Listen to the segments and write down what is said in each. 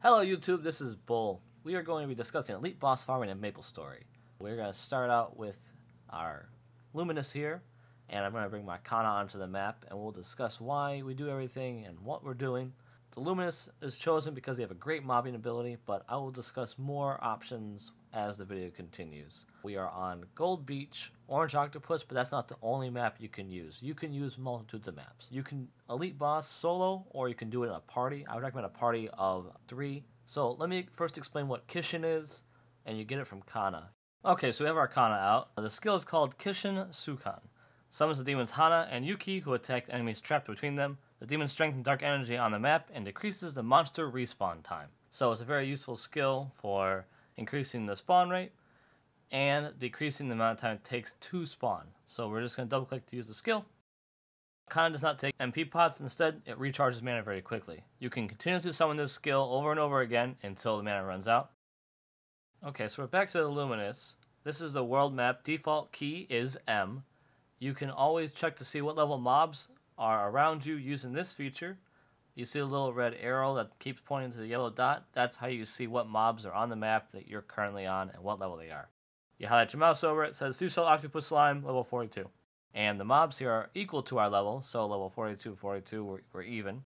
Hello YouTube, this is Bull. We are going to be discussing Elite Boss Farming in MapleStory. We're going to start out with our Luminous here, and I'm going to bring my Kana onto the map, and we'll discuss why we do everything and what we're doing. The Luminous is chosen because they have a great mobbing ability, but I will discuss more options as the video continues. We are on Gold Beach, Orange Octopus, but that's not the only map you can use. You can use multitudes of maps. You can Elite Boss solo, or you can do it in a party. I would recommend a party of three. So let me first explain what Kishin is, and you get it from Kana. Okay, so we have our Kana out. The skill is called Kishin Shoukan. Summons the demons Hana and Yuki, who attack enemies trapped between them. The demons strengthen dark energy on the map and decreases the monster respawn time. So it's a very useful skill for increasing the spawn rate and decreasing the amount of time it takes to spawn. So we're just going to double click to use the skill. Kana does not take MP pots, instead it recharges mana very quickly. You can continuously summon this skill over and over again until the mana runs out. Okay, so we're back to the Luminous. This is the world map. Default key is M. You can always check to see what level mobs are around you using this feature. You see a little red arrow that keeps pointing to the yellow dot. That's how you see what mobs are on the map that you're currently on and what level they are. You highlight your mouse over it, says says Susel Octopus Slime, level 42. And the mobs here are equal to our level, so level 42, 42, we're, we're even.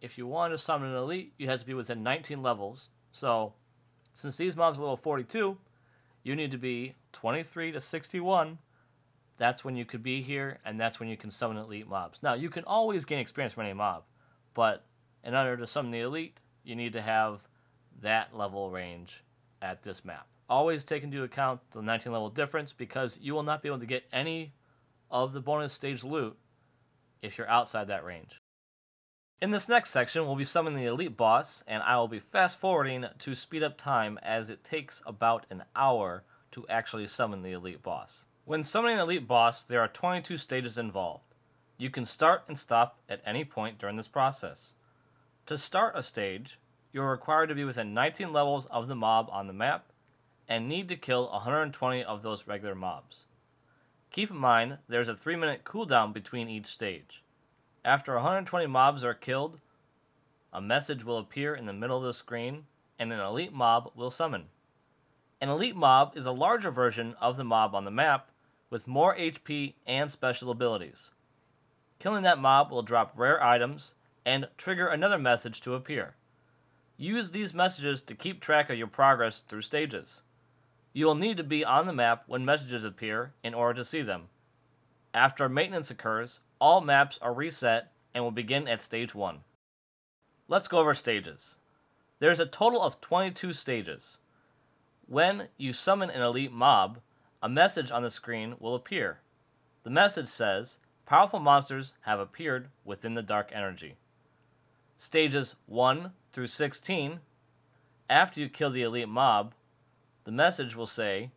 If you want to summon an elite, you have to be within 19 levels. So, since these mobs are level 42, you need to be 23 to 61. That's when you could be here, and that's when you can summon elite mobs. Now, you can always gain experience from any mob. But in order to summon the elite, you need to have that level range at this map. Always take into account the 19 level difference because you will not be able to get any of the bonus stage loot if you're outside that range. In this next section, we'll be summoning the elite boss, and I will be fast forwarding to speed up time as it takes about an hour to actually summon the elite boss. When summoning elite boss, there are 22 stages involved. You can start and stop at any point during this process. To start a stage, you are required to be within 19 levels of the mob on the map and need to kill 120 of those regular mobs. Keep in mind, there's a 3 minute cooldown between each stage. After 120 mobs are killed, a message will appear in the middle of the screen and an elite mob will summon. An elite mob is a larger version of the mob on the map with more HP and special abilities. Killing that mob will drop rare items and trigger another message to appear. Use these messages to keep track of your progress through stages. You will need to be on the map when messages appear in order to see them. After maintenance occurs, all maps are reset and will begin at stage 1. Let's go over stages. There's a total of 22 stages. When you summon an elite mob, a message on the screen will appear. The message says, powerful monsters have appeared within the dark energy. Stages 1 through 16, after you kill the elite mob, the message will say,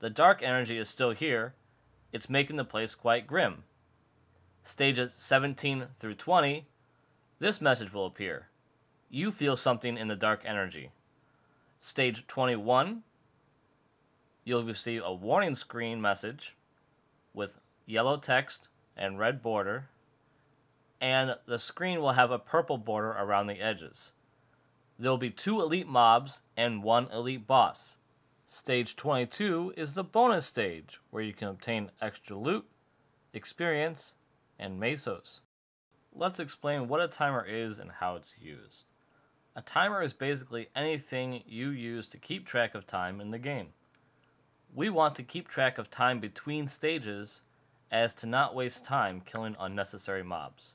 The dark energy is still here, it's making the place quite grim. Stages 17 through 20, this message will appear. You feel something in the dark energy. Stage 21, you'll receive a warning screen message with yellow text and red border, and the screen will have a purple border around the edges. There will be two elite mobs and one elite boss. Stage 22 is the bonus stage, where you can obtain extra loot, experience, and mesos. Let's explain what a timer is and how it's used. A timer is basically anything you use to keep track of time in the game. We want to keep track of time between stages as to not waste time killing unnecessary mobs.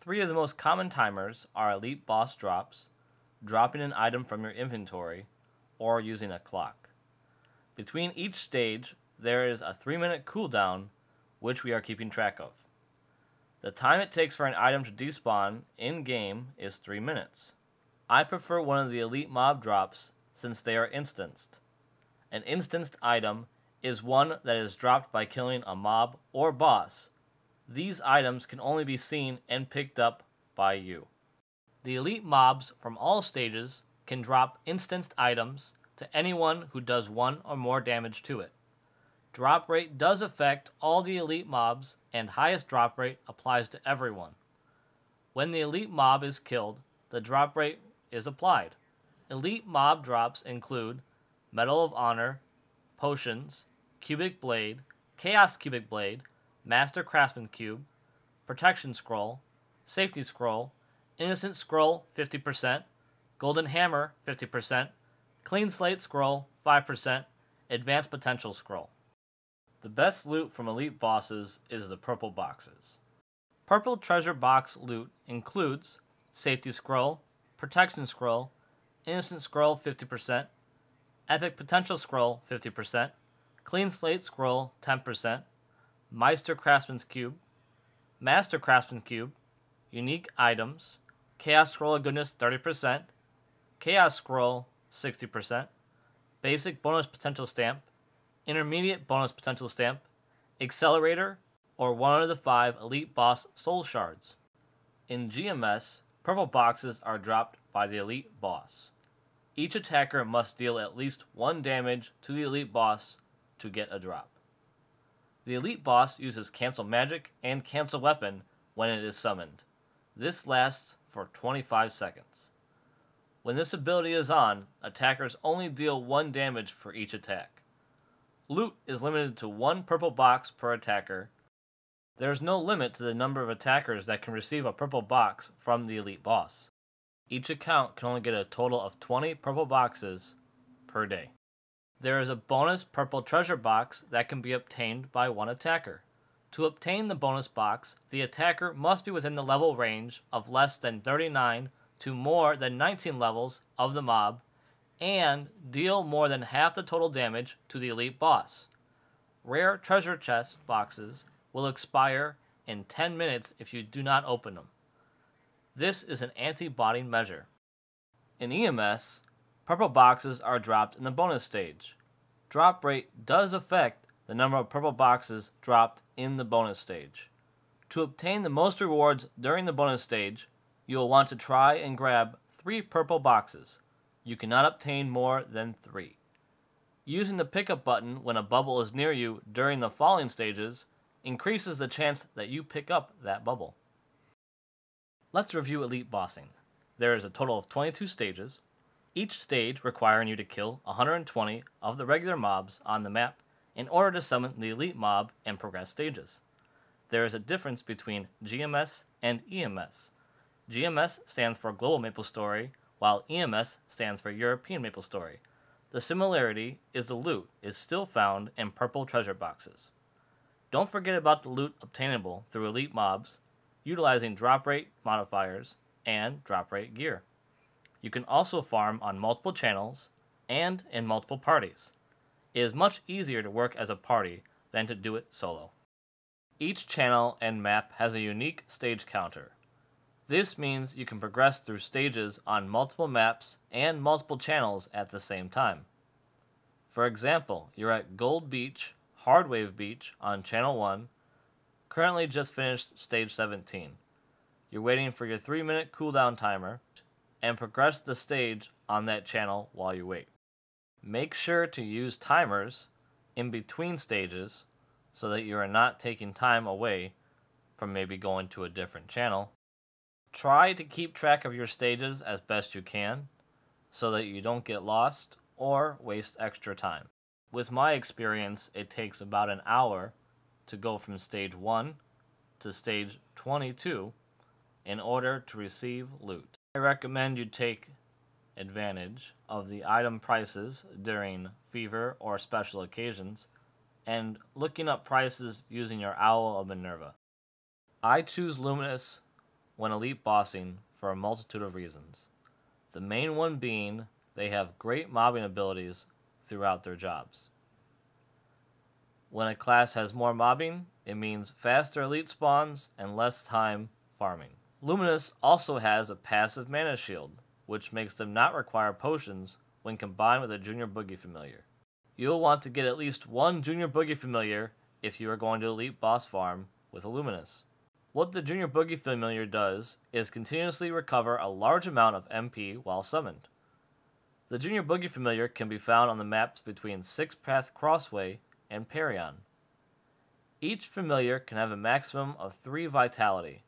Three of the most common timers are elite boss drops, dropping an item from your inventory, or using a clock. Between each stage, there is a 3 minute cooldown, which we are keeping track of. The time it takes for an item to despawn in game is 3 minutes. I prefer one of the elite mob drops since they are instanced. An instanced item is one that is dropped by killing a mob or boss. These items can only be seen and picked up by you. The elite mobs from all stages can drop instanced items to anyone who does one or more damage to it. Drop rate does affect all the elite mobs, and highest drop rate applies to everyone. When the elite mob is killed, the drop rate is applied. Elite mob drops include Medal of Honor, Potions, Cubic Blade, Chaos Cubic Blade, Master Craftsman Cube, Protection Scroll, Safety Scroll, Innocent Scroll 50%, Golden Hammer 50%, Clean Slate Scroll 5%, Advanced Potential Scroll. The best loot from elite bosses is the purple boxes. Purple treasure box loot includes Safety Scroll, Protection Scroll, Innocent Scroll 50%, Epic Potential Scroll 50%, Clean Slate Scroll 10%, Meister Craftsman's Cube, Master Craftsman Cube, Unique Items, Chaos Scroll of Goodness 30%, Chaos Scroll 60%, Basic Bonus Potential Stamp, Intermediate Bonus Potential Stamp, Accelerator, or one of the five Elite Boss Soul Shards. In GMS, purple boxes are dropped by the Elite Boss. Each attacker must deal at least one damage to the Elite Boss to get a drop. The Elite Boss uses Cancel Magic and Cancel Weapon when it is summoned. This lasts for 25 seconds. When this ability is on, attackers only deal one damage for each attack. Loot is limited to one purple box per attacker. There is no limit to the number of attackers that can receive a purple box from the elite boss. Each account can only get a total of 20 purple boxes per day. There is a bonus purple treasure box that can be obtained by one attacker. To obtain the bonus box, the attacker must be within the level range of less than 39 to more than 19 levels of the mob and deal more than half the total damage to the elite boss. Rare treasure chest boxes will expire in 10 minutes if you do not open them. This is an anti-botting measure. In EMS, purple boxes are dropped in the bonus stage. Drop rate does affect the number of purple boxes dropped in the bonus stage. To obtain the most rewards during the bonus stage, you will want to try and grab 3 purple boxes. You cannot obtain more than 3. Using the pickup button when a bubble is near you during the falling stages increases the chance that you pick up that bubble. Let's review Elite Bossing. There is a total of 22 stages, each stage requiring you to kill 120 of the regular mobs on the map in order to summon the elite mob and progress stages. There is a difference between GMS and EMS. GMS stands for Global Maple Story, while EMS stands for European Maple Story. The similarity is the loot is still found in purple treasure boxes. Don't forget about the loot obtainable through elite mobs, utilizing drop rate modifiers and drop rate gear. You can also farm on multiple channels and in multiple parties. It is much easier to work as a party than to do it solo. Each channel and map has a unique stage counter. This means you can progress through stages on multiple maps and multiple channels at the same time. For example, you're at Gold Beach, Hardwave Beach on Channel 1, currently just finished Stage 17. You're waiting for your 3 minute cooldown timer, and progress the stage on that channel while you wait. Make sure to use timers in between stages so that you are not taking time away from maybe going to a different channel. Try to keep track of your stages as best you can so that you don't get lost or waste extra time. With my experience, it takes about an hour to go from stage 1 to stage 22 in order to receive loot. I recommend you take advantage of the item prices during fever or special occasions and looking up prices using your Owl of Minerva. I choose Luminous when elite bossing for a multitude of reasons. The main one being they have great mobbing abilities throughout their jobs. When a class has more mobbing, it means faster elite spawns and less time farming. Luminous also has a passive mana shield, which makes them not require potions when combined with a Junior Boogie Familiar. You'll want to get at least one Junior Boogie Familiar if you are going to Elite Boss Farm with a Luminous. What the Junior Boogie Familiar does is continuously recover a large amount of MP while summoned. The Junior Boogie Familiar can be found on the maps between Six Path Crossway and Perion. Each familiar can have a maximum of 3 vitality,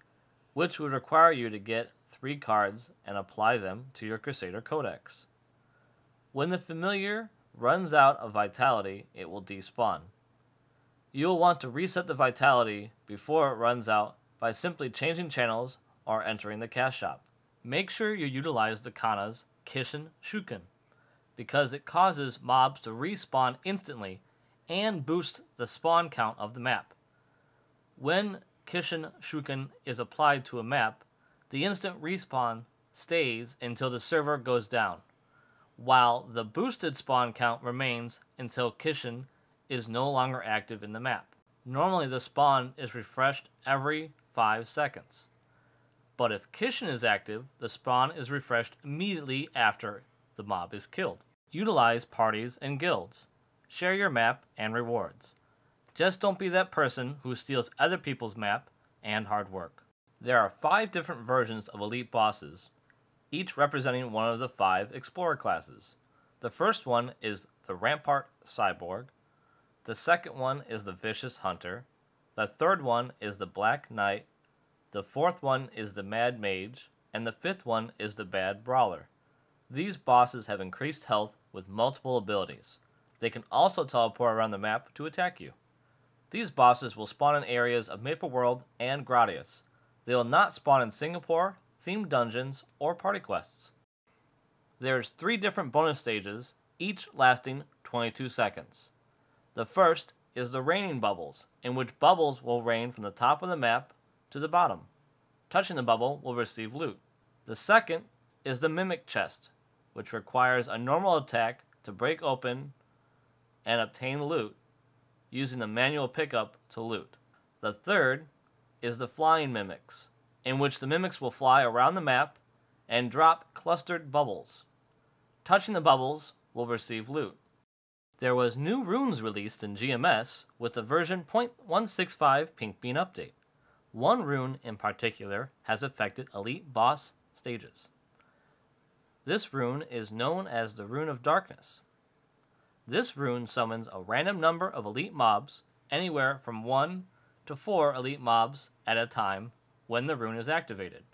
which would require you to get three cards and apply them to your Crusader Codex. When the familiar runs out of vitality, it will despawn. You will want to reset the vitality before it runs out by simply changing channels or entering the cash shop. Make sure you utilize the Kana's Kishin Shoukan because it causes mobs to respawn instantly and boosts the spawn count of the map. When Kishin Shoukan is applied to a map, the instant respawn stays until the server goes down, while the boosted spawn count remains until Kishin is no longer active in the map. Normally, the spawn is refreshed every 5 seconds. But if Kishin is active, the spawn is refreshed immediately after the mob is killed. Utilize parties and guilds. Share your map and rewards. Just don't be that person who steals other people's map and hard work. There are five different versions of elite bosses, each representing one of the five explorer classes. The first one is the Rampant Cyborg. The second one is the Vicious Hunter. The third one is the Black Knight. The fourth one is the Mad Mage. And the fifth one is the Bad Brawler. These bosses have increased health with multiple abilities. They can also teleport around the map to attack you. These bosses will spawn in areas of Maple World and Grandis. They will not spawn in Singapore, themed dungeons, or party quests. There's three different bonus stages, each lasting 22 seconds. The first is the raining bubbles, in which bubbles will rain from the top of the map to the bottom. Touching the bubble will receive loot. The second is the mimic chest, which requires a normal attack to break open and obtain loot using the manual pickup to loot. The third is the flying mimics, in which the mimics will fly around the map and drop clustered bubbles. Touching the bubbles will receive loot. There was new runes released in GMS with the version 0.165 Pink Bean update. One rune in particular has affected elite boss stages. This rune is known as the Rune of Darkness. This rune summons a random number of elite mobs, anywhere from 1 to 4 elite mobs at a time when the rune is activated.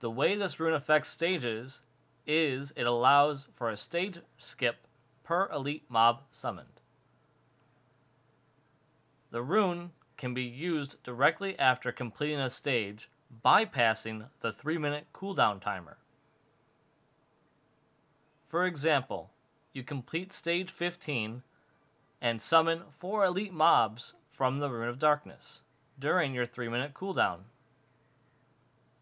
The way this rune affects stages is it allows for a stage skip per elite mob summoned. The rune can be used directly after completing a stage, bypassing the 3 minute cooldown timer. For example, you complete stage 15 and summon 4 elite mobs from the Rune of Darkness during your 3 minute cooldown.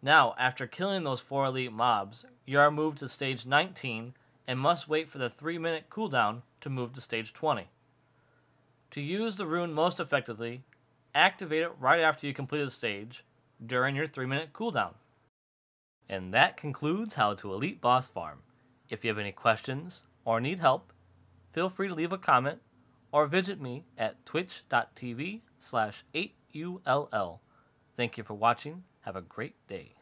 Now, after killing those 4 elite mobs, you are moved to stage 19 and must wait for the 3 minute cooldown to move to stage 20. To use the rune most effectively, activate it right after you complete the stage during your 3 minute cooldown. And that concludes how to Elite Boss Farm. If you have any questions or need help, feel free to leave a comment or visit me at twitch.tv slash 8ull. Thank you for watching. Have a great day.